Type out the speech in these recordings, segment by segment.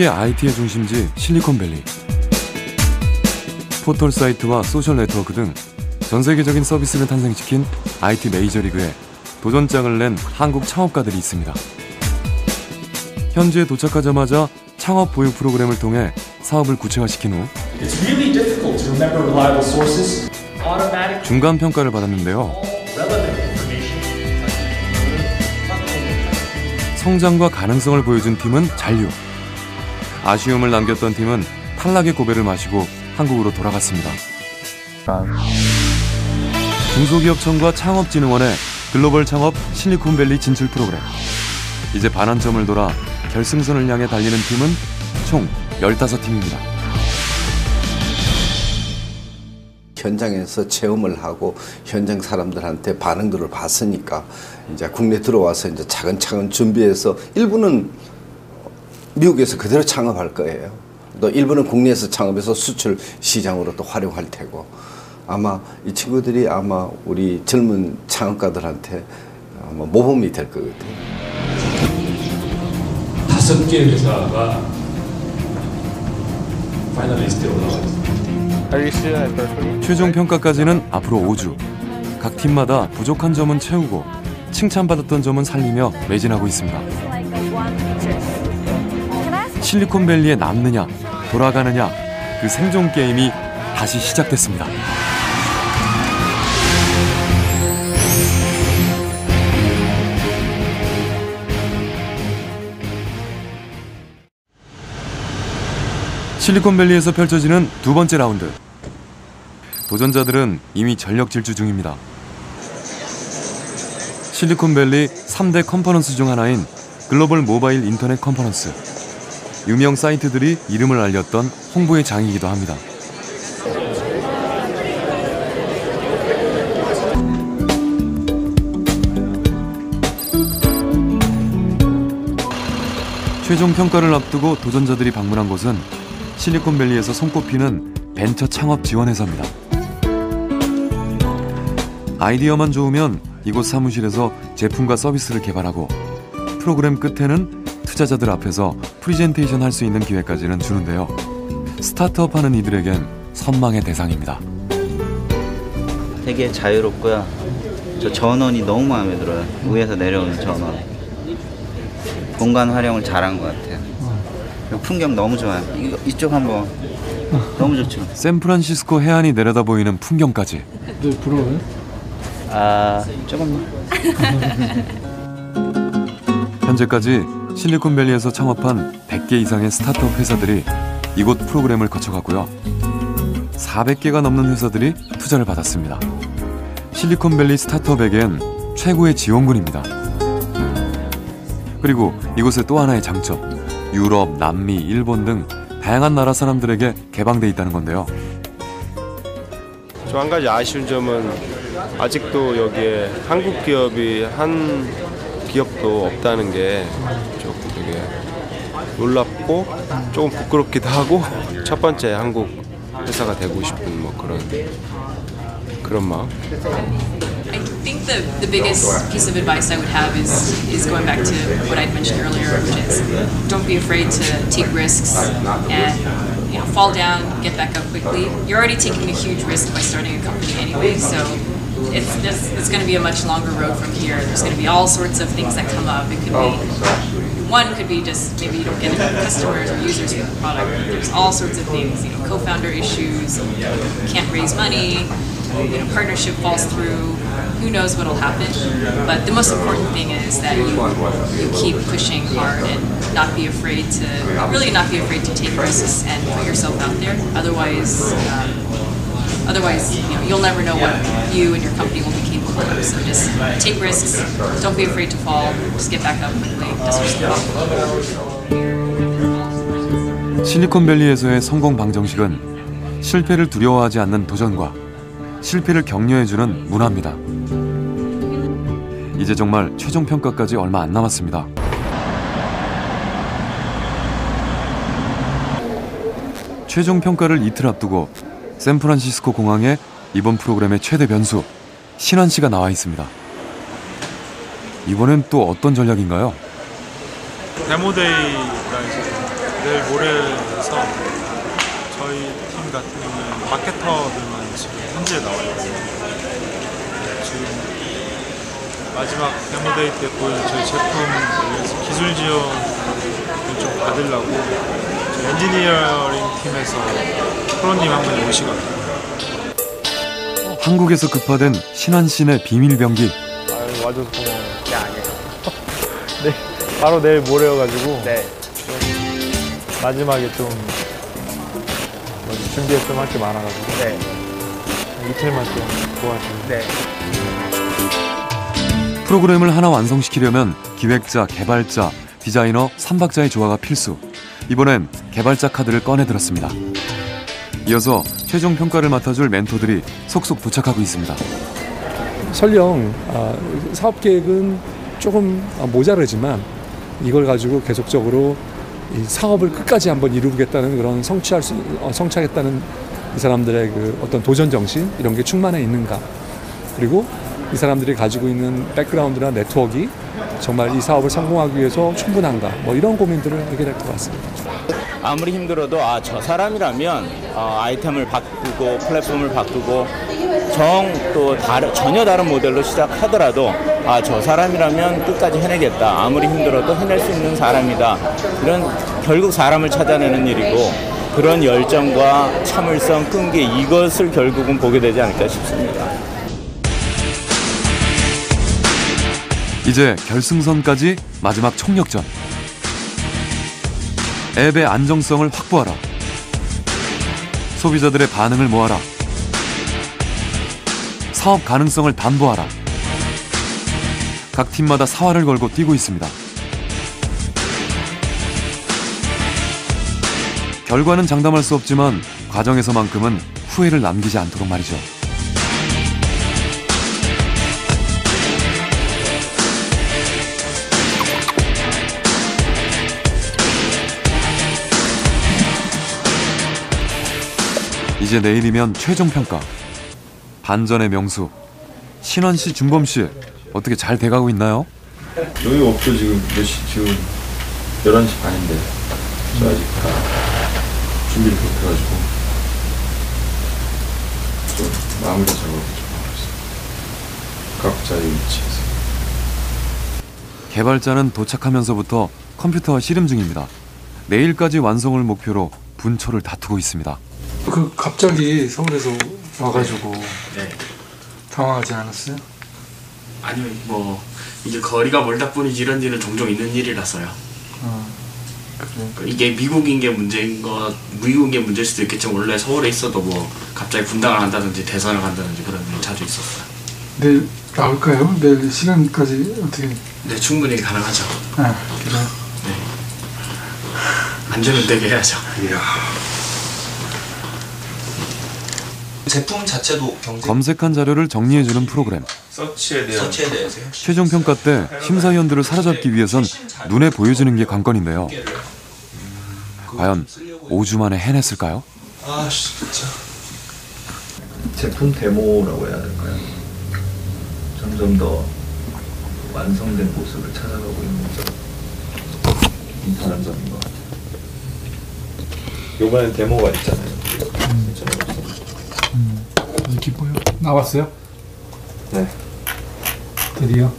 세계 IT의 중심지 실리콘밸리. 포털 사이트와 소셜 네트워크 등 전 세계적인 서비스를 탄생시킨 IT 메이저리그에 도전장을 낸 한국 창업가들이 있습니다. 현지에 도착하자마자 창업 보육 프로그램을 통해 사업을 구체화시킨 후 It's really difficult to remember reliable sources. Automatic 중간 평가를 받았는데요. relevant information. 성장과 가능성을 보여준 팀은 잔류. 아쉬움을 남겼던 팀은 탈락의 고배를 마시고 한국으로 돌아갔습니다. 중소기업청과 창업진흥원의 글로벌 창업 실리콘밸리 진출 프로그램. 이제 반환점을 돌아 결승선을 향해 달리는 팀은 총 15팀입니다. 현장에서 체험을 하고 현장 사람들한테 반응들을 봤으니까 이제 국내 들어와서 이제 차근차근 준비해서 일부는 미국에서 그대로 창업할 거예요. 또 일부는 국내에서 창업해서 수출 시장으로 또 활용할 테고 아마 이 친구들이 아마 우리 젊은 창업가들한테 아마 모범이 될 거거든요. 다섯 개 회사가 파이널리스트에 올라왔어요. 최종 평가까지는 앞으로 5주. 각 팀마다 부족한 점은 채우고 칭찬받았던 점은 살리며 매진하고 있습니다. 실리콘밸리에 남느냐, 돌아가느냐, 그 생존 게임이 다시 시작됐습니다. 실리콘밸리에서 펼쳐지는 두 번째 라운드. 도전자들은 이미 전력 질주 중입니다. 실리콘밸리 3대 컨퍼런스 중 하나인 글로벌 모바일 인터넷 컨퍼런스. 유명 사이트들이 이름을 알렸던 홍보의 장이기도 합니다. 최종 평가를 앞두고 도전자들이 방문한 곳은 실리콘밸리에서 손꼽히는 벤처 창업 지원 회사입니다. 아이디어만 좋으면 이곳 사무실에서 제품과 서비스를 개발하고 프로그램 끝에는 투자자들 앞에서 프리젠테이션 할 수 있는 기회까지는 주는데요. 스타트업 하는 이들에겐 선망의 대상입니다. 되게 자유롭고요. 저 전원이 너무 마음에 들어요. 위에서 내려오는 전원. 공간 활용을 잘한 것 같아요. 풍경 너무 좋아요. 이거, 이쪽 한번 너무 좋죠. 샌프란시스코 해안이 내려다 보이는 풍경까지 네, 부러워요? 아 조금만. 현재까지 실리콘밸리에서 창업한 100개 이상의 스타트업 회사들이 이곳 프로그램을 거쳐갔고요. 400개가 넘는 회사들이 투자를 받았습니다. 실리콘밸리 스타트업에겐 최고의 지원군입니다. 그리고 이곳의 또 하나의 장점, 유럽, 남미, 일본 등 다양한 나라 사람들에게 개방돼 있다는 건데요. 저 한 가지 아쉬운 점은 아직도 여기에 한국 기업이 한 기업도 없다는 게 조금 되게 놀랍고 조금 부끄럽기도 하고 첫 번째 한국 회사가 되고 싶은 뭐 그런 그런 마음. I think the, the biggest piece of advice I would have is is going back to what I'd mentioned earlier, which is don't be afraid to take risks and you know fall down, get back up quickly. You're already taking a huge risk by starting a company anyway, so it's it's, it's going to be a much longer road from here. There's going to be all sorts of things that come up. It could be one could be just maybe you don't get enough customers or users for the product. There's all sorts of things, you know, co-founder issues, can't raise money, you know, partnership falls through. Who knows what'll happen? But the most important thing is that you you keep pushing hard and not be afraid to really not be afraid to take risks and put yourself out there. Otherwise. Um, Otherwise, you know, you'll never know what you and your company will be capable of. So just take risks. Don't be afraid to fall. Just get back up quickly. 실리콘밸리에서의 성공 방정식은 실패를 두려워하지 않는 도전과 실패를 격려해주는 문화입니다. 이제 정말 최종 평가까지 얼마 안 남았습니다. 최종 평가를 이틀 앞두고 샌프란시스코 공항에 이번 프로그램의 최대 변수 신한 씨가 나와 있습니다. 이번엔 또 어떤 전략인가요? demo day가 있어서 내일 모레에서 저희 팀 같은 경우는 마케터들만 지금 현지에 나와 있고 지금 마지막 demo day 때 보여주기 위해서 기술 지원을 좀 받으려고 엔지니어링 팀에서 프로님 한 분이 오시거든요. 한국에서 급파된 신한신의 비밀 병기. 아유 와줘서 고마워요. 네 아니에요. 네 바로 내일 모레여가지고 네. 마지막에 좀 뭐지, 좀할게 많아가지고 네. 이틀만 좀 도와주세요. 네. 프로그램을 하나 완성시키려면 기획자, 개발자, 디자이너, 삼박자의 조화가 필수. 이번엔 개발자 카드를 꺼내들었습니다. 이어서 최종 평가를 맡아줄 멘토들이 속속 도착하고 있습니다. 설령 아, 사업 계획은 조금 아, 모자르지만 이걸 가지고 계속적으로 이 사업을 끝까지 한번 이루겠다는 그런 성취할 수 어, 성취하겠다는 이 사람들의 그 어떤 도전 정신 이런 게 충만해 있는가 그리고 이 사람들이 가지고 있는 백그라운드나 네트워크가 정말 이 사업을 성공하기 위해서 충분한가 뭐 이런 고민들을 하게 될 것 같습니다. 아무리 힘들어도 아 저 사람이라면 어, 아이템을 바꾸고 플랫폼을 바꾸고 정 또 다른 전혀 다른 모델로 시작하더라도 아 저 사람이라면 끝까지 해내겠다 아무리 힘들어도 해낼 수 있는 사람이다 이런 결국 사람을 찾아내는 일이고 그런 열정과 참을성 끈기 이것을 결국은 보게 되지 않을까 싶습니다. 이제 결승선까지 마지막 총력전. 앱의 안정성을 확보하라. 소비자들의 반응을 모아라. 사업 가능성을 담보하라. 각 팀마다 사활을 걸고 뛰고 있습니다. 결과는 장담할 수 없지만 과정에서만큼은 후회를 남기지 않도록 말이죠. 이제 내일이면 최종 평가. 반전의 명수. 신원 씨, 준범 씨 어떻게 잘 돼가고 있나요? 여기 없죠 지금 몇 시 지금 11시 반인데 저 아직 다 준비를 못해가지고 좀 마무리 작업을 좀 하고 있어요 각자의 위치에서 개발자는 도착하면서부터 컴퓨터와 씨름 중입니다. 내일까지 완성을 목표로 분초를 다투고 있습니다. 그 갑자기 서울에서 와가지고 네. 당황하지 않았어요? 아니요, 뭐 이게 거리가 멀다 뿐이지 이런 일은 종종 있는 일이라서요. 어, 그 이게 미국인 게 문제인 것, 미국인 게 문제일 수도 있겠지만 원래 서울에 있어도 뭐 갑자기 분당을 한다든지 대선을 간다든지 그런 일이 자주 있었어요. 내일 나올까요? 내일 시간까지 어떻게? 네, 충분히 가능하죠. 아 그래요. 네. 안전은 되게 해야죠. 제품 자체도 경쟁 검색한 자료를 정리해주는 프로그램. 서치에 대한 서치에 대해서요. 최종 평가 때 심사위원들을 사로잡기 위해선 눈에 보여주는 게 관건인데요. 과연 5주 만에 해냈을까요? 아 진짜. 제품 데모라고 해야 될까요? 점점 더 완성된 모습을 찾아가고 있는 점인 것 같아요 요번엔 데모가 있잖아요 기뻐요. 나왔어요? 네. 드디어.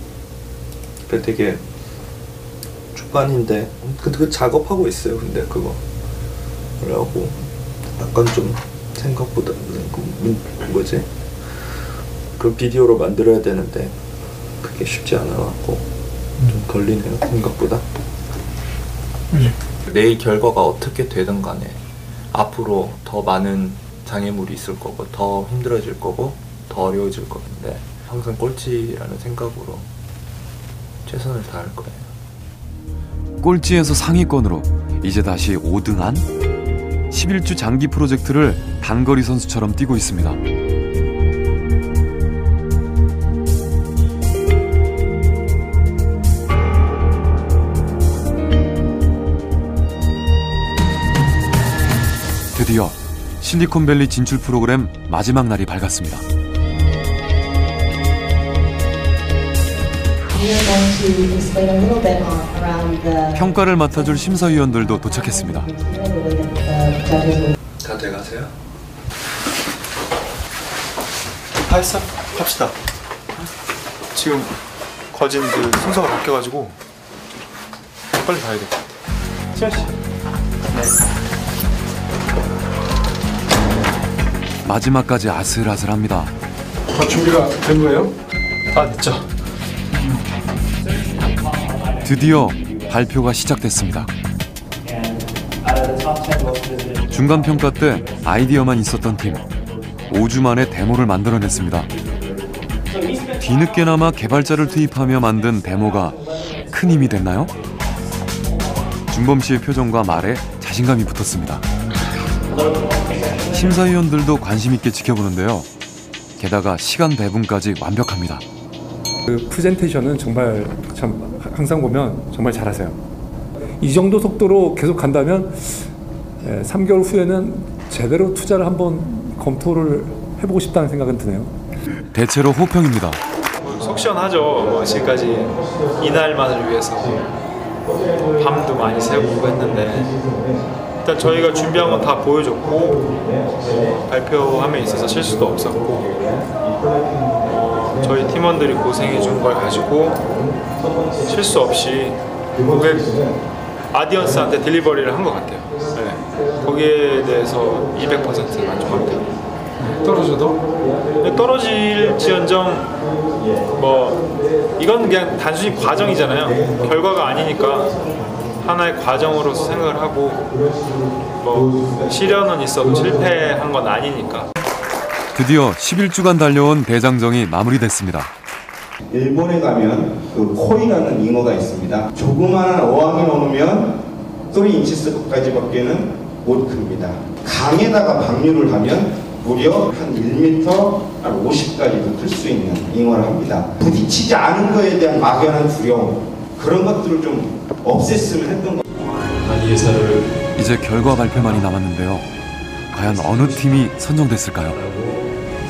그 되게 초반인데 그, 그 작업하고 있어요 근데 그거. 그래갖고 약간 좀 생각보다 그 문- 뭐지? 그 비디오로 만들어야 되는데 그게 쉽지 않아갖고 좀 걸리네요 생각보다. 내일 결과가 어떻게 되든 간에 앞으로 더 많은 장애물이 있을 거고 더 힘들어질 거고 더 어려워질 건데 항상 꼴찌라는 생각으로 최선을 다할 거예요. 꼴찌에서 상위권으로 이제 다시 5등한 11주 장기 프로젝트를 단거리 선수처럼 뛰고 있습니다. 드디어 실리콘밸리 진출 프로그램 마지막 날이 밝았습니다. are going to explain a little bit on, around the 평가를 맡아줄 심사위원들도 도착했습니다. 다 돼가세요? 파이사 합시다. 지금 거진 그 순서가 바뀌어가지고 빨리 가야 돼. 시아 씨. 마지막까지 아슬아슬합니다. 다 준비가 된 거예요? 다 됐죠. 드디어 발표가 시작됐습니다. 중간 평가 때 아이디어만 있었던 팀 5주 만에 데모를 만들어냈습니다. 뒤늦게나마 개발자를 투입하며 만든 데모가 큰 힘이 됐나요? 준범 씨의 표정과 말에 자신감이 붙었습니다. 심사위원들도 관심 있게 지켜보는데요. 게다가 시간 배분까지 완벽합니다. 그 프레젠테이션은 정말 참 항상 보면 정말 잘하세요. 이 정도 속도로 계속 간다면 3개월 후에는 제대로 투자를 한번 검토를 해보고 싶다는 생각은 드네요. 대체로 호평입니다. 속 시원하죠. 뭐 지금까지 이날만을 위해서 밤도 많이 새고 했는데 일단 저희가 준비한 건 다 보여줬고 발표함에 있어서 실수도 없었고 어, 저희 팀원들이 고생해 준 걸 가지고 실수 없이 고객 아디언스한테 딜리버리를 한 것 같아요. 네. 거기에 대해서 200% 만족합니다. 떨어져도? 네, 떨어질지언정 뭐 이건 그냥 단순히 과정이잖아요. 결과가 아니니까 하나의 과정으로서 생각을 하고 뭐 시련은 있어도 실패한 건 아니니까. 드디어 11주간 달려온 대장정이 마무리됐습니다. 일본에 가면 그 코이라는 잉어가 있습니다. 조그마한 어항에 넣으면 3인치스까지밖에는 못 큽니다. 강에다가 방류를 하면 무려 한 1m, 한 50까지도 클 수 있는 잉어를 합니다. 부딪히지 않은 거에 대한 막연한 두려움 그런 것들을 좀 없앴으면 했던 것 예사를 이제 결과 발표만이 남았는데요. 과연 어느 팀이 선정됐을까요?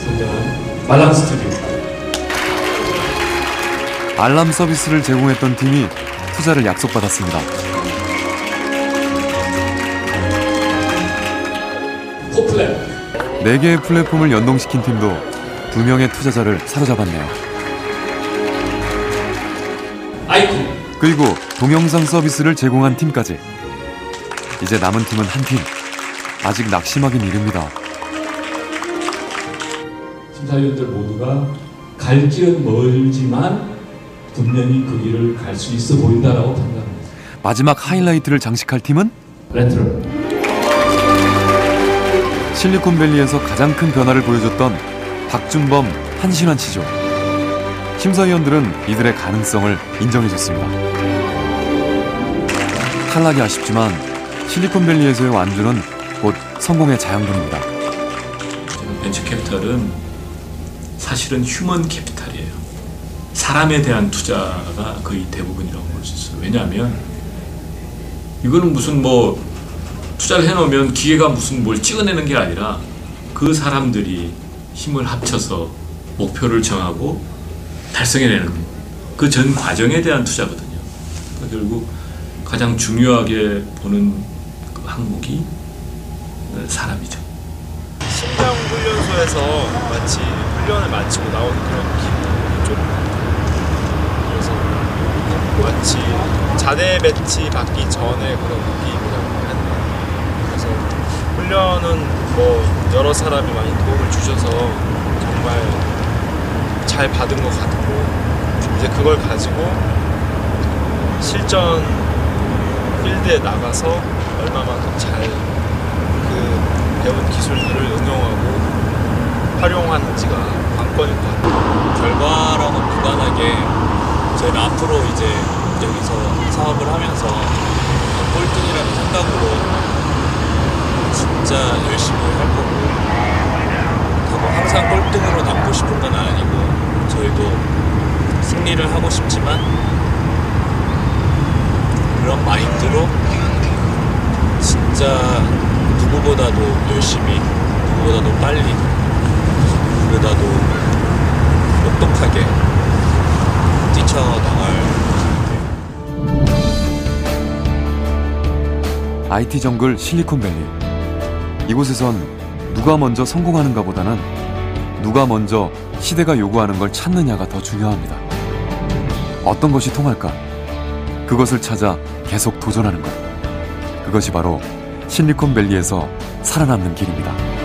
선정한 말람 스튜디오 알람 서비스를 제공했던 팀이 투자를 약속받았습니다. 포플랩 4개의 플랫폼을 연동시킨 팀도 두 명의 투자자를 사로잡았네요. 아이콘 그리고 동영상 서비스를 제공한 팀까지. 이제 남은 팀은 한 팀. 아직 낙심하긴 이릅니다. 심사위원들 모두가 갈 길은 멀지만 분명히 그 길을 갈 수 있어 보인다라고 판단합니다. 마지막 하이라이트를 장식할 팀은 레트로 실리콘밸리에서 가장 큰 변화를 보여줬던 박준범, 한신환 씨죠. 심사위원들은 이들의 가능성을 인정해줬습니다. 탈락이 아쉽지만 실리콘밸리에서의 완주는 곧 성공의 자양분입니다. 벤처 캐피탈은 사실은 human capital이에요. 사람에 대한 투자가 거의 대부분이라고 볼 수 있어요. 왜냐하면 이거는 무슨 뭐 투자를 해놓으면 기계가 무슨 뭘 찍어내는 게 아니라 그 사람들이 힘을 합쳐서 목표를 정하고 달성해내는 그 전 과정에 대한 투자거든요. 그러니까 결국 가장 중요하게 보는 그 항목이 사람이죠. 심장 훈련소에서 마치 훈련을 마치고 나오는 그런 기분이 좀 그래서 마치 자대 배치 받기 전에 그런 해야 되나 그래서 훈련은 뭐 여러 사람이 많이 도움을 주셔서 정말 잘 받은 것 같고 이제 그걸 가지고 실전 필드에 나가서 얼마만큼 잘 그 배운 기술들을 응용하고 활용하는지가 관건일 것 같아요. 결과랑은 무관하게 저희는 앞으로 이제 여기서 사업을 하면서 꼴등이라는 생각으로 진짜 열심히 할 거고 그리고 항상 꼴등으로 남고 싶은 건 아니고 저희도 승리를 하고 싶지만 그런 마인드로 진짜 누구보다도 열심히 누구보다도 빨리 누구보다도 똑똑하게 뛰쳐나갈 IT 정글 실리콘밸리 이곳에선 누가 먼저 성공하는가 보다는 누가 먼저 시대가 요구하는 걸 찾느냐가 더 중요합니다. 어떤 것이 통할까? 그것을 찾아 계속 도전하는 것. 그것이 바로 실리콘밸리에서 살아남는 길입니다.